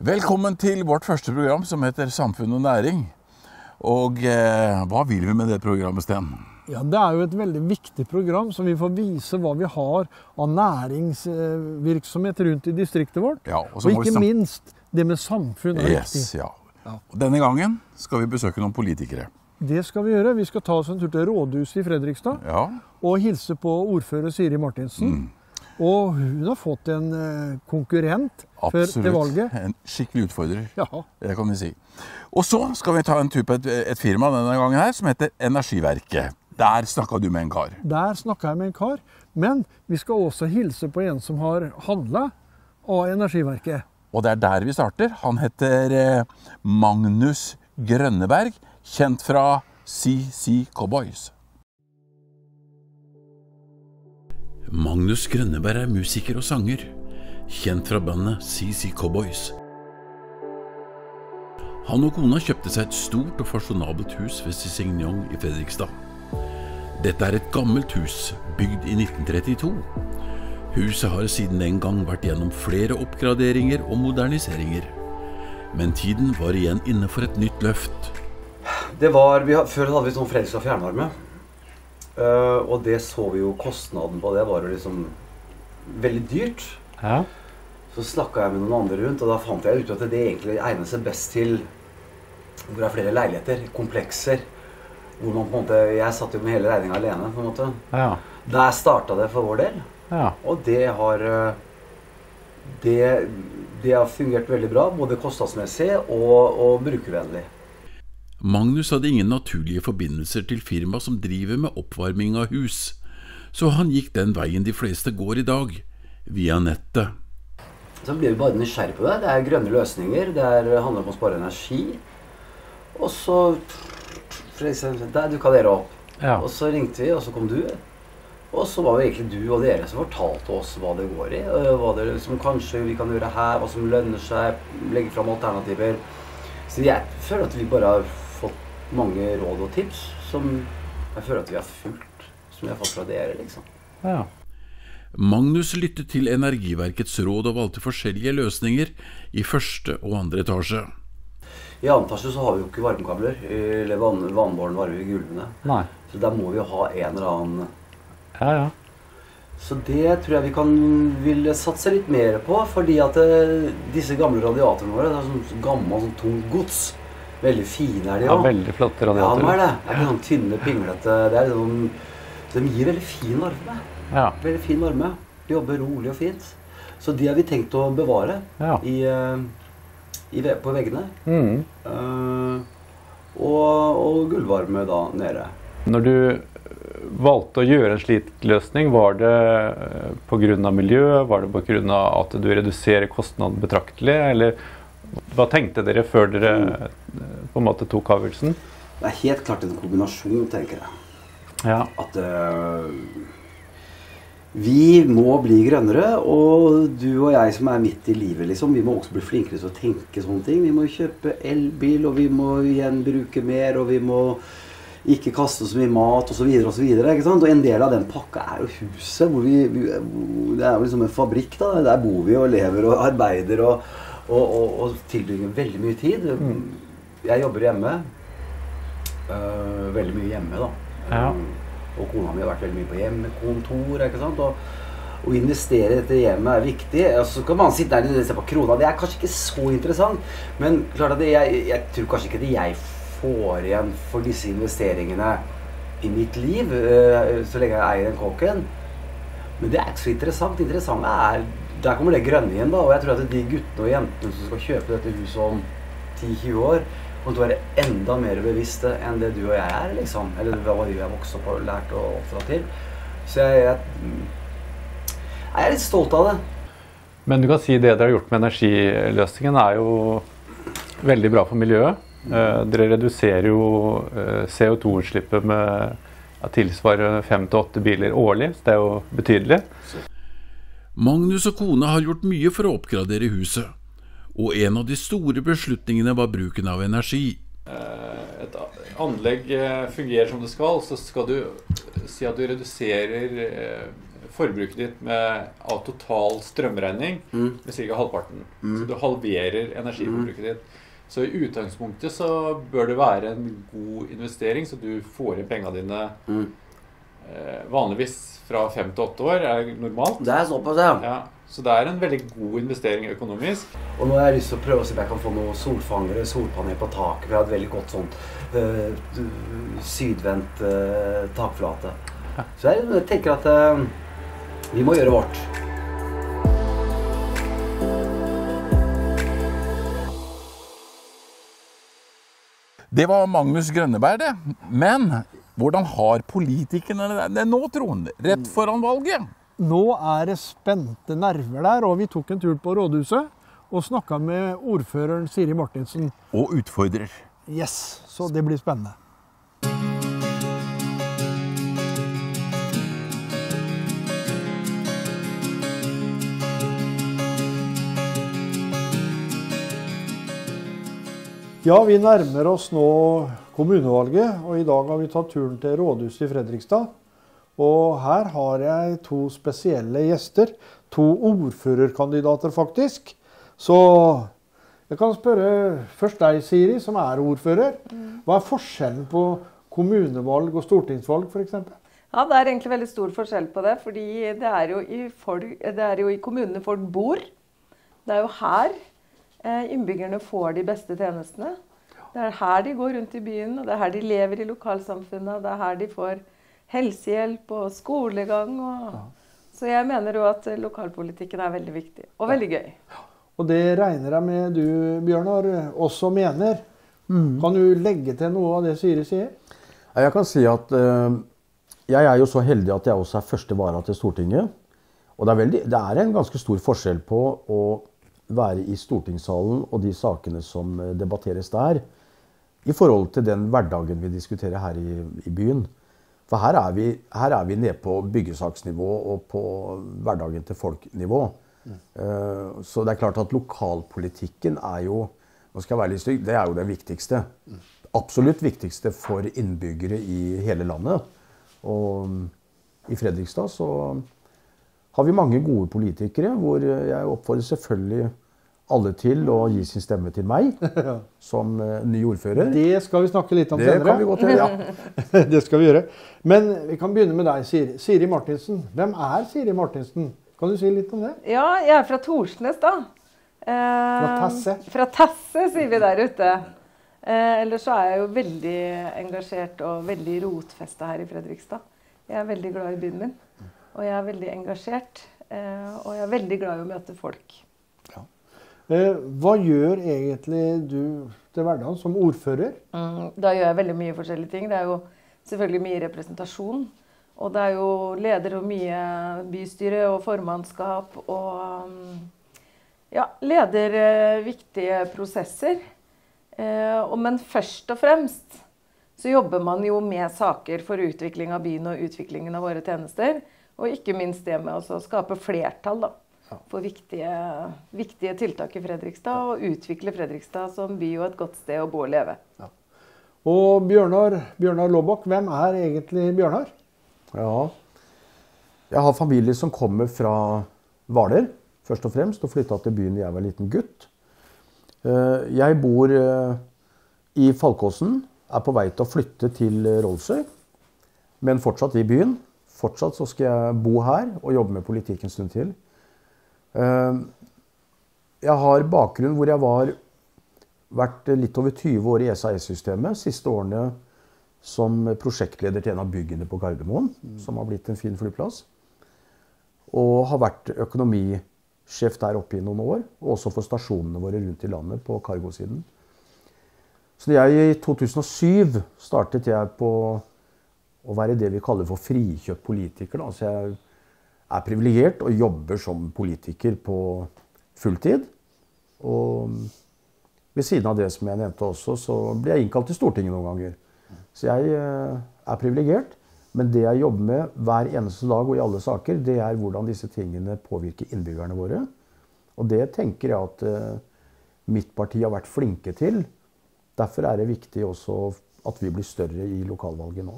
Velkommen til vårt første program som heter Samfunn og næring. Og eh, hva vil vi med det programmet, Sten? Ja, Det er jo et veldig viktig program, så vi får vise hva vi har av næringsvirksomhet rundt i distriktet vårt. Ja, og, og ikke minst det med samfunn er Yes, viktig. ja. Ja. Denne gangen skal vi besøke noen politikere. Det skal vi gjøre. Vi skal ta oss en tur til rådhuset i Fredrikstad Ja, og hilse på ordfører Siri Martinsen. Mm. Og hun har fått en konkurrent konkurrent før til absolutt. valget. En skikkelig utfordrer. Ja, Det kan vi si. Og så skal vi ta en tur på et, et firma denne gangen her som heter Energiverket. Der snakka du med en kar. Der snakka jeg med en kar. Men vi skal også hilse på en som har handla av Energiverket. Og det er der vi starter. Han heter eh, Magnus Grønneberg, kjent fra CC Cowboys. Magnus Grønneberg er musiker og sanger, kjent fra bandet CC Cowboys. Han og kona kjøpte seg et stort og fasjonabelt hus ved Cicignon i Fredrikstad. Dette er et gammelt hus, bygd i 1932. Huset har siden den gang vært gjennom flere oppgraderinger og moderniseringer. Men tiden var igjen inne for et nytt løft. Det var, vi, Før hadde vi sånn Fredrikstad fjernvarme. Eh, og det så vi jo kostnaden på det var jo liksom veldig dyrt. Ja. Så snakka jeg med noen andre rundt, og da fant jeg ut at det egentlig egner seg best til hvor det er flere leiligheter, komplekser. Hvor man på en måte, Jeg satt jo med hele regninga alene. på en måte. Ja. Der starta det for vår del. ja. Og det har eh, det, det har fungert veldig bra, både kostnadsmessig og, og brukervennlig. Magnus hadde ingen naturlige forbindelser til firma som driver med oppvarming av hus, så han gikk den veien de fleste går i dag, via nettet. Så blir vi bare nysgjerrig på det. Det er grønne løsninger. Det er, handler om å spare energi. Og så for eksempel, Der dukka dere opp. Ja. Og så ringte vi, og så kom du. Og så var det egentlig du og dere som fortalte oss hva det går i. øh, Hva det som kanskje vi kan gjøre her, hva som lønner seg. Legge fram alternativer. Så jeg føler at vi bare har mange råd og tips som jeg føler at vi har fulgt. Som vi har fått fra dere, liksom. ja. Magnus lyttet til Energiverkets råd og valgte forskjellige løsninger i første og andre etasje. I annen etasje så har vi jo ikke varmekabler. Eller vann, vannbåren varme i gulvene. Nei. Så der må vi jo ha en eller annen Ja, ja. Så det tror jeg vi kan vil satse litt mer på. Fordi at eh, disse gamle radiatorene våre Det er sånn gammel, sånn tungt gods. Veldig fine er de Ja, veldig flotte Ja, de er det. Det er sånn tynne, pinglete Det er sånn De gir veldig fin varme. Ja, Veldig fin varme. De jobber rolig og fint. Så de har vi tenkt å bevare ja. i, eh, i, på veggene. Mm. Uh, og, og gulvvarme da nede. Når du valgte å gjøre en slik løsning, var det pga. miljø? Var det pga. at du reduserer kostnaden betraktelig? Eller hva tenkte dere før dere øh, på en måte tok avgjørelsen? Det er helt klart en kombinasjon, tenker jeg. Ja. at øh, vi må bli grønnere, og du og jeg som er midt i livet, liksom, vi må også bli flinkere til å tenke sånne ting. Vi må kjøpe elbil, og vi må gjenbruke mer, og vi må ikke kaste så mye mat osv. osv. Og en del av den pakka er jo huset. hvor vi, vi Det er jo liksom en fabrikk. da, Der bor vi og lever og arbeider og, og, og, og tilbringer veldig mye tid. Jeg jobber hjemme. øh, veldig mye hjemme, da. Ja. Og kona mi har vært veldig mye på hjemmekontor. ikke sant? Og å investere i dette hjemmet er viktig. Og så kan man sitte der og se på krona. Det er kanskje ikke så interessant, men klart at det, jeg, jeg tror kanskje ikke det jeg får igjen for disse investeringene i mitt liv, eh, så lenge jeg eier den kåken. Men det er ikke så interessant. Det interessante er Der kommer det grønne igjen, da. Og jeg tror at de guttene og jentene som skal kjøpe dette huset om 10-20 år, kommer til å være enda mer bevisste enn det du og jeg er, liksom. Eller hva vi har vokst opp og lært og oppdratt til. Så jeg, jeg, jeg er litt stolt av det. Men du kan si det dere har gjort med energiløsningen er jo veldig bra for miljøet. Eh, dere reduserer jo eh, CO2-utslippet med tilsvarende fem til åtte biler årlig, så det er jo betydelig. Magnus og kona har gjort mye for å oppgradere huset, og en av de store beslutningene var bruken av energi. et anlegg fungerer som det skal, så skal du si at du reduserer forbruket ditt med, av total strømregning Mm. med ca. halvparten. Så du halverer energiforbruket ditt. Så i utgangspunktet så bør det være en god investering, så du får inn pengene dine Mm. eh, vanligvis fra fem til åtte år er normalt. Det er såpass, ja. Ja, så det er en veldig god investering økonomisk. Og nå har jeg lyst til å prøve å se om jeg kan få noen solfangere, solpanel på taket. Vi har et veldig godt sånt øh, sydvendt øh, takflate. Så jeg, jeg tenker at øh, vi må gjøre vårt. Det var Magnus Grønneberg, det. Men hvordan har politikerne det nå, Trond? Rett foran valget? Nå er det spente nerver der, og vi tok en tur på rådhuset og snakka med ordføreren Siri Martinsen. Og utfordrer. Yes, så det blir spennende. Ja, vi nærmer oss nå kommunevalget, og i dag har vi tatt turen til rådhuset i Fredrikstad. Og her har jeg to spesielle gjester. To ordførerkandidater, faktisk. Så jeg kan spørre først deg, Siri, som er ordfører. Hva er forskjellen på kommunevalg og stortingsvalg, f.eks.? Ja, Det er egentlig veldig stor forskjell på det. fordi det er jo i, folk, det er jo i kommunene folk bor. Det er jo her eh, innbyggerne får de beste tjenestene. Det er her de går rundt i byen, og det er her de lever i lokalsamfunnet. og Det er her de får helsehjelp og skolegang. Og... Så jeg mener jo at lokalpolitikken er veldig viktig. Og veldig gøy. Og det regner jeg med du, Bjørnar, også mener. Kan du legge til noe av det Siri sier? Jeg kan si at uh, jeg er jo så heldig at jeg også er første vara til Stortinget. Og det er, veldig, det er en ganske stor forskjell på å være i stortingssalen og de sakene som eh, debatteres der, i forhold til den hverdagen vi diskuterer her i, i byen. For her er, vi, her er vi nede på byggesaksnivå og på hverdagen til folk-nivå. Eh, Så det er klart at lokalpolitikken er jo nå skal jeg være litt stygg, det er jo det viktigste. Absolutt viktigste for innbyggere i hele landet. Og mm, i Fredrikstad så har vi mange gode politikere, hvor jeg oppfordrer selvfølgelig alle til å gi sin stemme til meg som eh, ny ordfører. Det skal vi snakke litt om Det senere. kan vi godt gjøre. Ja. det skal vi gjøre. Men vi kan begynne med deg, Siri. Siri Martinsen. Hvem er Siri Martinsen? Kan du si litt om det? Ja, jeg er fra Torsnes, da. Eh, Fra Tasse. Fra Tasse, sier vi der ute. Eh, ellers så er jeg jo veldig engasjert og veldig rotfesta her i Fredrikstad. Jeg er veldig glad i byen min, og jeg er veldig engasjert. Eh, og jeg er veldig glad i å møte folk. Eh, hva gjør egentlig du til hverdagen som ordfører? Mm, da gjør jeg veldig mye forskjellige ting. Det er jo selvfølgelig mye representasjon. Og det er jo leder og mye bystyre og formannskap og mm, ja, leder eh, viktige prosesser. Eh, men først og fremst så jobber man jo med saker for utvikling av byen og utviklingen av våre tjenester. Og ikke minst det med å skape flertall da, for viktige, viktige tiltak i Fredrikstad. Og utvikle Fredrikstad som by og et godt sted å bo og leve. Og Bjørnar, Bjørnar Låbakk, hvem er egentlig Bjørnar? Ja. Jeg har familie som kommer fra Hvaler, først og fremst, og flytta til byen da jeg var liten gutt. Eh, Jeg bor eh, i Falkåsen, er på vei til å flytte til Rollsøy, men fortsatt i byen. Fortsatt så skal jeg bo her og jobbe med politikk en stund til. Eh, Jeg har bakgrunn hvor jeg var vært litt over 20 år i SAS-systemet. Siste årene som prosjektleder til en av byggene på Gardermoen, som har blitt en fin flyplass. Og har vært økonomisjef der oppe i noen år, og også for stasjonene våre rundt i landet på cargosiden. Så jeg, I 2007 startet jeg på å være det vi kaller for frikjøpt politiker. Da. Så jeg er privilegert og jobber som politiker på fulltid. Og ved siden av det som jeg nevnte også, så blir jeg innkalt til Stortinget noen ganger. Så jeg eh, er privilegert. Men det jeg jobber med hver eneste dag og i alle saker, det er hvordan disse tingene påvirker innbyggerne våre. Og det tenker jeg at eh, mitt parti har vært flinke til. Derfor er det viktig også at vi blir større i lokalvalget nå.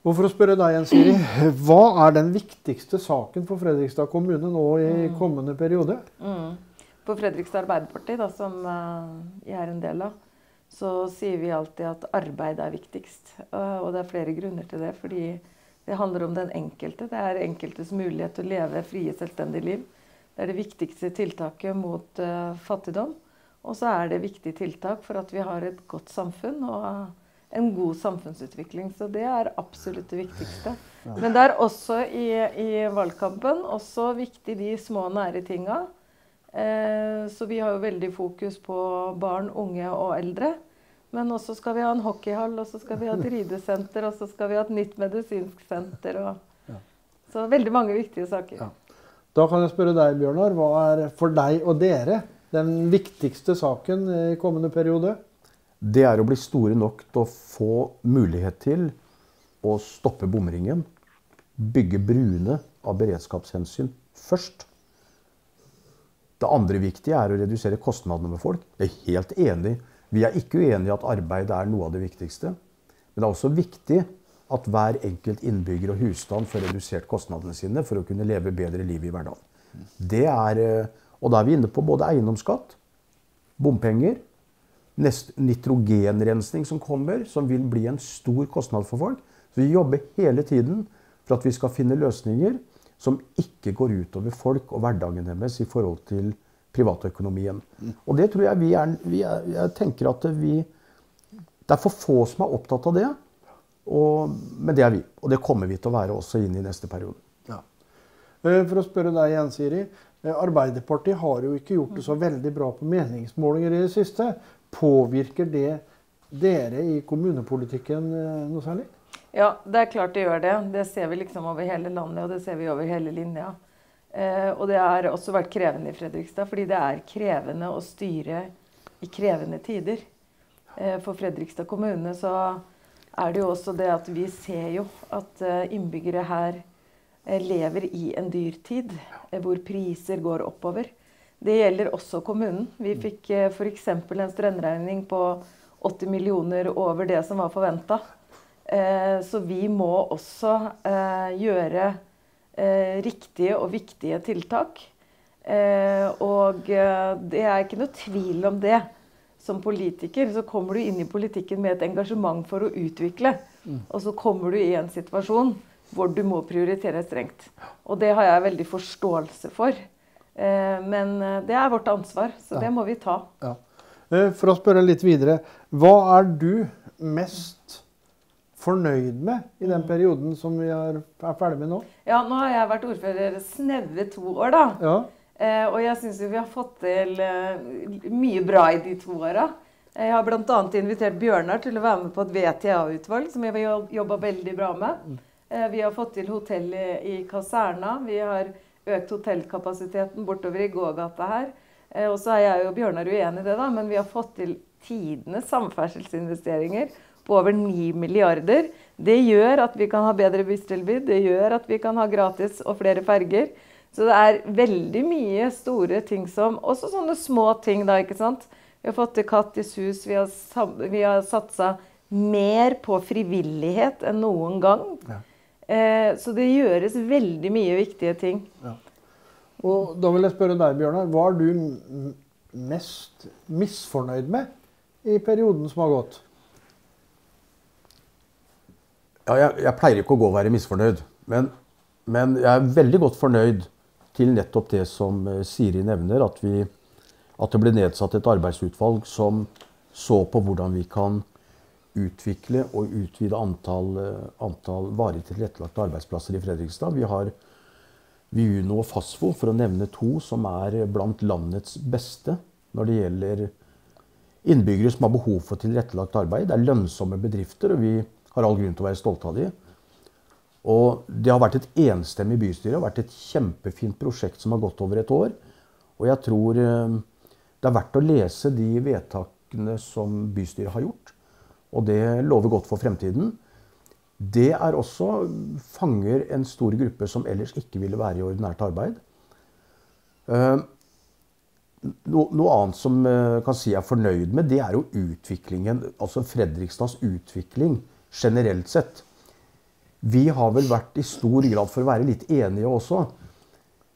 Og for å spørre deg igjen, Siri. Hva er den viktigste saken for Fredrikstad kommune nå i kommende periode? Mm. For Fredrikstad Arbeiderparti, da, som eh, jeg er en del av, så sier vi alltid at arbeid er viktigst. Eh, og det er flere grunner til det. Fordi det handler om den enkelte. Det er enkeltes mulighet til å leve frie, selvstendige liv. Det er det viktigste tiltaket mot eh, fattigdom. Og så er det viktige tiltak for at vi har et godt samfunn og en god samfunnsutvikling. Så det er absolutt det viktigste. Men det er også i, i valgkampen også viktig de små, nære tinga. Eh, så vi har jo veldig fokus på barn, unge og eldre. Men også skal vi ha en hockeyhall, og så skal vi ha et ridesenter, og så skal vi ha et nytt medisinsk senter. Og... Så veldig mange viktige saker. Ja. Da kan jeg spørre deg, Bjørnar. Hva er for deg og dere den viktigste saken i kommende periode? Det er å bli store nok til å få mulighet til å stoppe bomringen. Bygge brune av beredskapshensyn først. Det andre viktige er å redusere kostnadene med folk. Jeg er helt enig. Vi er ikke uenige i at arbeid er noe av det viktigste. Men det er også viktig at hver enkelt innbygger og husstand får redusert kostnadene sine for å kunne leve bedre liv i hverdagen. Det er, eh, og da er vi inne på både eiendomsskatt, bompenger, nest, nitrogenrensning som kommer, som vil bli en stor kostnad for folk. Så vi jobber hele tiden for at vi skal finne løsninger som ikke går utover folk og hverdagen deres i forhold til privatøkonomien. Og det tror jeg vi er, vi er Jeg tenker at vi Det er for få som er opptatt av det. Og, men det er vi. Og det kommer vi til å være også inn i neste periode. Ja. Eh, For å spørre deg igjen, Siri. Eh, Arbeiderpartiet har jo ikke gjort det så veldig bra på meningsmålinger i det siste. Påvirker det dere i kommunepolitikken eh, noe særlig? Ja, det er klart det gjør det. Det ser vi liksom over hele landet, og det ser vi over hele linja. Eh, og det har også vært krevende i Fredrikstad, fordi det er krevende å styre i krevende tider. Eh, for Fredrikstad kommune så er det jo også det at vi ser jo at eh, innbyggere her eh, lever i en dyrtid, tid, hvor priser går oppover. Det gjelder også kommunen. Vi fikk eh, f.eks. en strømregning på 80 millioner over det som var forventa. Eh, så vi må også eh, gjøre riktige og viktige tiltak. Og det er ikke noe tvil om det. Som politiker så kommer du inn i politikken med et engasjement for å utvikle. Og så kommer du i en situasjon hvor du må prioritere strengt. Og det har jeg veldig forståelse for. Eh, men eh, det er vårt ansvar, så Ja. det må vi ta. Ja. Eh, For å spørre litt videre. Hva er du mest fornøyd med i den perioden som vi er, er ferdig med nå? Ja, nå har jeg vært ordfører snaue to år, da. Ja. Og jeg syns vi har fått til mye bra i de to åra. Jeg har bl.a. invitert Bjørnar til å være med på et VTA-utvalg, som jeg har jobba veldig bra med. Eh, vi har fått til hotell i, i Kaserna. Vi har økt hotellkapasiteten bortover i gågata her. Eh, og så er jeg og Bjørnar uenig i det, da, men vi har fått til tidenes samferdselsinvesteringer på over 9 milliarder. Det gjør at vi kan ha bedre busstilbud, det gjør at vi kan ha gratis og flere ferger. Så det er veldig mye store ting som Også sånne små ting, da, ikke sant. Vi har fått til Kattis hus, vi har, vi har satsa mer på frivillighet enn noen gang. Eh, så det gjøres veldig mye viktige ting. Og da vil jeg spørre deg, Bjørnar. Hva er du mest misfornøyd med i perioden som har gått? Ja, jeg, jeg pleier ikke å gå og være misfornøyd, men, men jeg er veldig godt fornøyd til nettopp det som eh, Siri nevner, at, vi, at det ble nedsatt et arbeidsutvalg som så på hvordan vi kan utvikle og utvide antall, eh, antall varig tilrettelagte arbeidsplasser i Fredrikstad. Vi har Viuno og Fasfo, for å nevne to, som er blant landets beste når det gjelder innbyggere som har behov for tilrettelagt arbeid. Det er lønnsomme bedrifter, og vi har all grunn til å være stolte av de. Og det har vært et enstemmig bystyre. Det vært et kjempefint prosjekt som har gått over et år. Og jeg tror eh, det er verdt å lese de vedtakene som bystyret har gjort. Og det lover godt for fremtiden. Det er også fanger en stor gruppe som ellers ikke ville være i ordinært arbeid. Eh, noe annet som jeg kan si jeg er fornøyd med, det er jo utviklingen. Altså Fredrikstads utvikling generelt sett. Vi har vel vært i stor grad, for å være litt enige også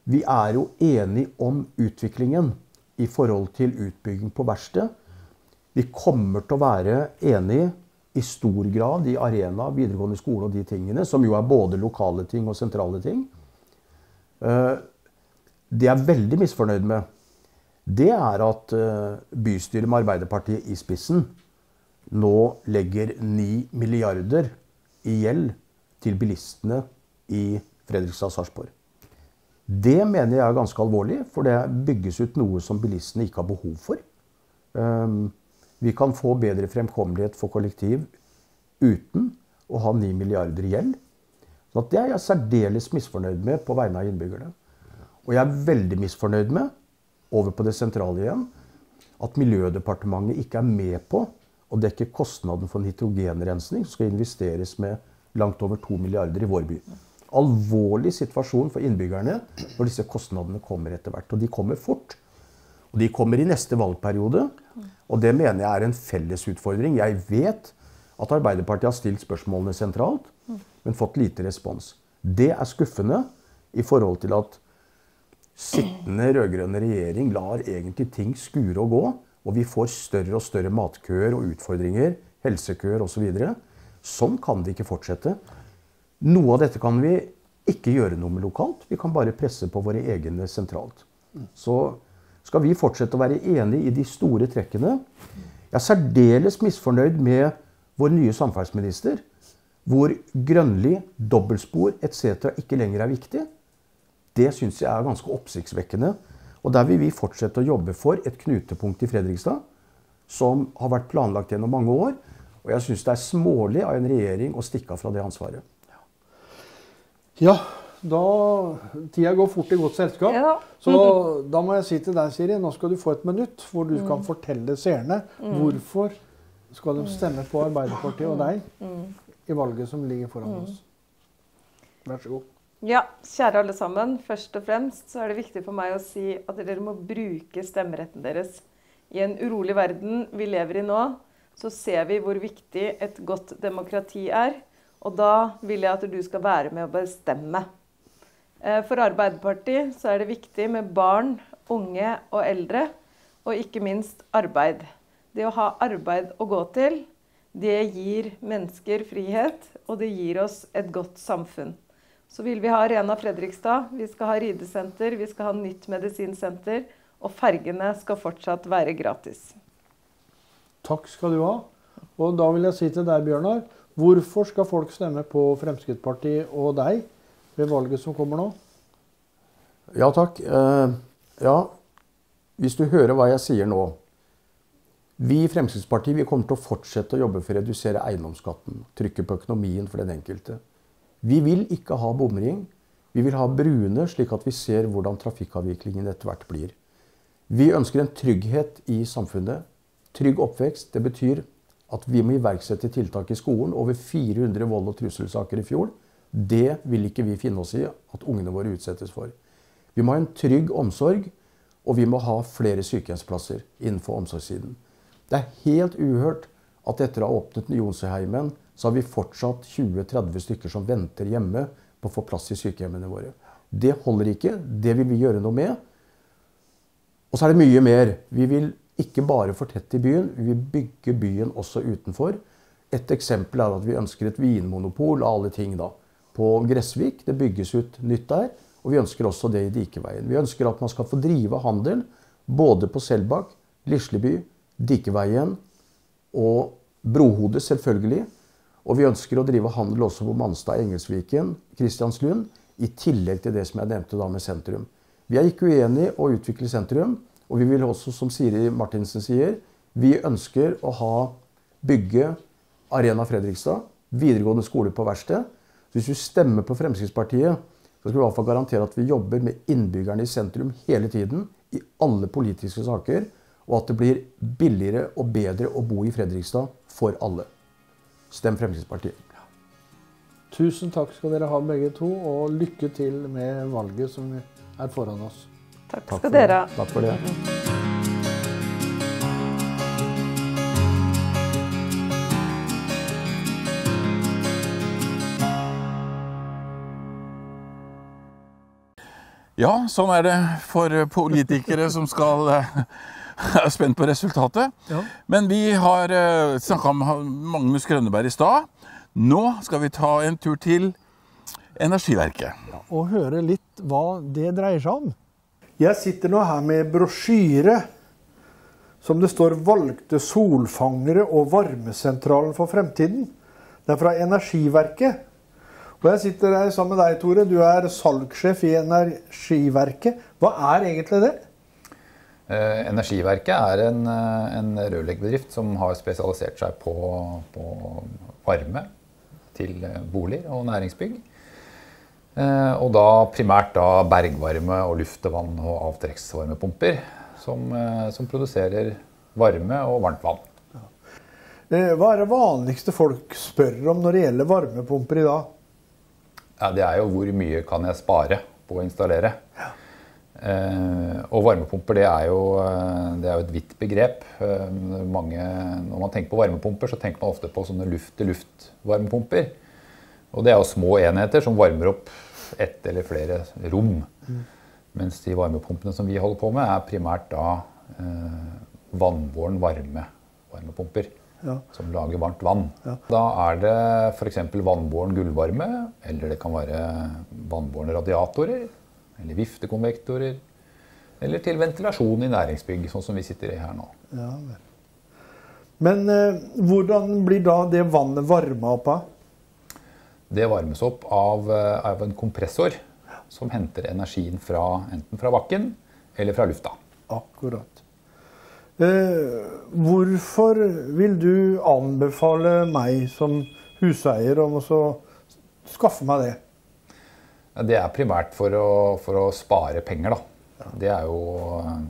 Vi er jo enige om utviklingen i forhold til utbygging på verksted. Vi kommer til å være enige i stor grad i arena, videregående skole og de tingene, som jo er både lokale ting og sentrale ting. Eh, det jeg er veldig misfornøyd med, det er at eh, bystyret med Arbeiderpartiet i spissen nå legger 9 milliarder i gjeld til bilistene i Fredrikstad-Sarpsborg. Det mener jeg er ganske alvorlig, for det bygges ut noe som bilistene ikke har behov for. Vi kan få bedre fremkommelighet for kollektiv uten å ha 9 milliarder i gjeld. Så det er jeg særdeles misfornøyd med på vegne av innbyggerne. Og jeg er veldig misfornøyd med, over på det sentrale igjen, at Miljødepartementet ikke er med på å dekke kostnaden for nitrogenrensning, som skal investeres med langt over 2 milliarder i vår by. Alvorlig situasjon for innbyggerne når disse kostnadene kommer etter hvert. Og de kommer fort. Og de kommer i neste valgperiode. Og det mener jeg er en felles utfordring. Jeg vet at Arbeiderpartiet har stilt spørsmålene sentralt, men fått lite respons. Det er skuffende i forhold til at sittende rød-grønne regjering lar egentlig ting skure og gå. Og vi får større og større matkøer og utfordringer, helsekøer osv. Så sånn kan det ikke fortsette. Noe av dette kan vi ikke gjøre noe med lokalt. Vi kan bare presse på våre egne sentralt. Så skal vi fortsette å være enige i de store trekkene. Jeg er særdeles misfornøyd med vår nye samferdselsminister, hvor Grønli, dobbeltspor etc. ikke lenger er viktig. Det syns jeg er ganske oppsiktsvekkende. Og der vil vi fortsette å jobbe for et knutepunkt i Fredrikstad som har vært planlagt gjennom mange år. Og jeg syns det er smålig av en regjering å stikke av fra det ansvaret. Ja, da Tida går fort i godt selskap. Ja. Så da må jeg si til deg, Siri, nå skal du få et minutt hvor du kan fortelle seerne hvorfor skal de stemme på Arbeiderpartiet og deg i valget som ligger foran oss. Vær så god. Ja, kjære alle sammen. Først og fremst så er det viktig for meg å si at dere må bruke stemmeretten deres. I en urolig verden vi lever i nå, så ser vi hvor viktig et godt demokrati er. Og da vil jeg at du skal være med å bestemme. Eh, For Arbeiderpartiet så er det viktig med barn, unge og eldre, og ikke minst arbeid. Det å ha arbeid å gå til, det gir mennesker frihet, og det gir oss et godt samfunn. Så vil vi ha Arena Fredrikstad, vi skal ha ridesenter, vi skal ha nytt medisinsenter, og fergene skal fortsatt være gratis. Takk skal du ha. Og da vil jeg si til deg, Bjørnar, hvorfor skal folk stemme på Fremskrittspartiet og deg ved valget som kommer nå? Ja takk. Eh, ja, hvis du hører hva jeg sier nå. Vi i Fremskrittspartiet vi kommer til å fortsette å jobbe for å redusere eiendomsskatten. Trykke på økonomien for den enkelte. Vi vil ikke ha bomring. Vi vil ha brune, slik at vi ser hvordan trafikkavviklingen etter hvert blir. Vi ønsker en trygghet i samfunnet. Trygg oppvekst. Det betyr at vi må iverksette tiltak i skolen. Over 400 vold- og trusselsaker i fjor. Det vil ikke vi finne oss i at ungene våre utsettes for. Vi må ha en trygg omsorg, og vi må ha flere sykehjemsplasser innenfor omsorgssiden. Det er helt uhørt at etter å ha åpnet Jonsheimen, så har vi fortsatt 20-30 stykker som venter hjemme på å få plass i sykehjemmene våre. Det holder ikke. Det vil vi gjøre noe med. Og så er det mye mer. Vi vil ikke bare fortette i byen, vi vil bygge byen også utenfor. Et eksempel er at vi ønsker et vinmonopol av alle ting da. På Gressvik. Det bygges ut nytt der. Og vi ønsker også det i Dikeveien. Vi ønsker at man skal få drive handel både på Selbakk, Lisleby, Dikeveien og Brohodet, selvfølgelig. Og vi ønsker å drive handel også på Manstad, Engelsviken, Kristianslund. I tillegg til det som jeg nevnte da med sentrum. Vi er ikke uenig i å utvikle sentrum. Og vi vil også, som Siri Martinsen sier, vi ønsker å ha bygge Arena Fredrikstad, videregående skole på verksted. Hvis du stemmer på Fremskrittspartiet, så skal vi i hvert fall garantere at vi jobber med innbyggerne i sentrum hele tiden. I alle politiske saker. Og at det blir billigere og bedre å bo i Fredrikstad for alle. Stem Fremskrittspartiet. Tusen takk skal dere ha begge to, og lykke til med valget som er foran oss. Takk Takk skal for dere ha. Takk for det. Ja, sånn er det for politikere som skal eh, er spent på resultatet. Ja. Men vi har uh, snakka om Magnus Grønneberg i stad. Nå skal vi ta en tur til Energiverket. Og høre litt hva det dreier seg om. Jeg sitter nå her med brosjyre som det står 'Valgte solfangere og varmesentralen for fremtiden'. Det er fra Energiverket. Og jeg sitter her sammen med deg, Tore. Du er salgssjef i Energiverket. Hva er egentlig det? Eh, Energiverket er en, eh, en rørleggerbedrift som har spesialisert seg på, på varme til eh, boliger og næringsbygg. Og da primært da bergvarme og luftevann og avtrekksvarmepumper som, som produserer varme og varmt vann. Hva er det vanligste folk spør om når det gjelder varmepumper i dag? Ja, det er jo hvor mye kan jeg spare på å installere. Eh, og varmepumper det er, jo, eh, det er jo et vidt begrep. Eh, mange, når man tenker på varmepumper, så tenker man ofte på sånne luft-til-luft-varmepumper. Og det er jo små enheter som varmer opp ett eller flere rom. Mens de varmepumpene som vi holder på med, er primært da eh, vannbåren varme varmepumper. Ja. Som lager varmt vann. Ja. Da er det f.eks. vannbåren gullvarme, eller det kan være vannbårne radiatorer, eller viftekonvektorer, eller til ventilasjon i næringsbygg, sånn som vi sitter i her nå. Ja, vel. Men eh, hvordan blir da det vannet varma opp av? Det varmes opp av, eh, av en kompressor som henter energien fra, enten fra bakken eller fra lufta. Akkurat. Eh, hvorfor vil du anbefale meg som huseier om å skaffe meg det? Det er primært for å, for å spare penger, da. Det er jo eh,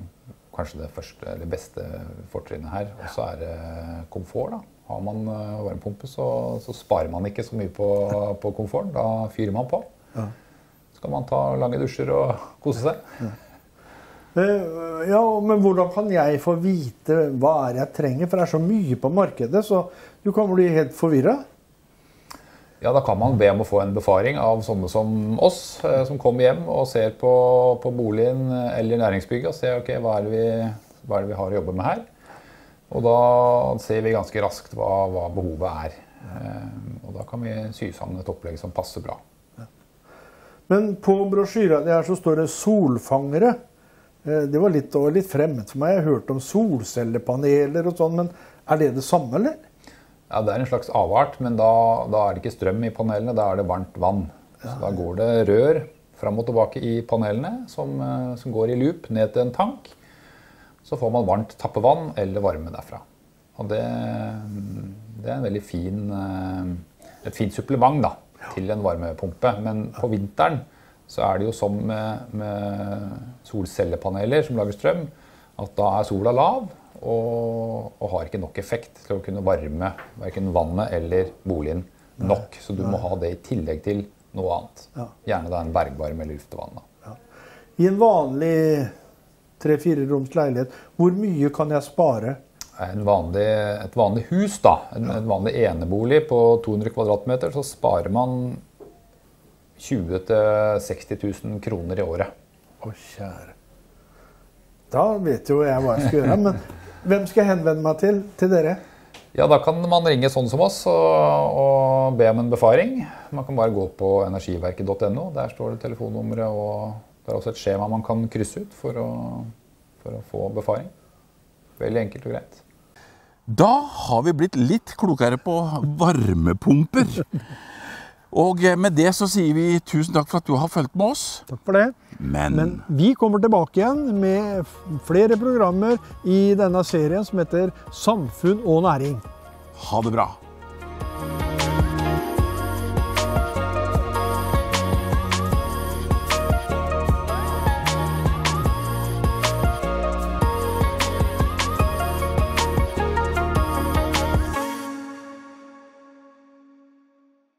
kanskje det første eller beste fortrinnet her. Og så er det komfort, da. Har man eh, varmepumpe, så, så sparer man ikke så mye på, på komforten. Da fyrer man på. Så kan man ta lange dusjer og kose seg. Eh, ja, men hvordan kan jeg få vite hva er jeg trenger? For det er så mye på markedet, så du kan bli helt forvirra. Ja, da kan man be om å få en befaring av sånne som oss, eh, som kommer hjem og ser på, på boligen eller næringsbygget og ser ok, hva er, vi, hva er det vi har å jobbe med her. Og da ser vi ganske raskt hva, hva behovet er. Eh, og da kan vi sy sammen et opplegg som passer bra. Men på brosjyra di her så står det 'solfangere'. Eh, Det var litt, litt fremmed for meg. Jeg har hørt om solcellepaneler og sånn, men er det det samme, eller? Ja, Det er en slags avart, men da, da er det ikke strøm i panelene, da er det varmt vann. Så Da går det rør fram og tilbake i panelene som, eh, som går i loop ned til en tank. Så får man varmt tappevann eller varme derfra. Og det, det er en veldig fin, eh, et fint supplement da, til en varmepumpe. Men på vinteren så er det jo som med, med solcellepaneler som lager strøm, at da er sola lav og, og har ikke nok effekt til å kunne varme verken vannet eller boligen nok. Så du må ha det i tillegg til noe annet. Ja. Gjerne da en bergvarme eller luftevann. Da. I en vanlig tre-fire roms leilighet, hvor mye kan jeg spare? En vanlig, et vanlig hus, da, en, en vanlig enebolig på 200 kvadratmeter, så sparer man 20 000-60 000 kroner i året. Å, kjære. Da vet jo jeg hva jeg skal gjøre. Men hvem skal jeg henvende meg til? Til dere? Ja, Da kan man ringe sånn som oss og, og be om en befaring. Man kan bare gå på energiverket.no. Der står det telefonnummeret, og det er også et skjema man kan krysse ut for å, for å få befaring. Veldig enkelt og greit. Da har vi blitt litt klokere på varmepumper. Og med det så sier vi tusen takk for at du har fulgt med oss. Takk for det. Men, Men vi kommer tilbake igjen med flere programmer i denne serien som heter Samfunn og næring. ha det bra.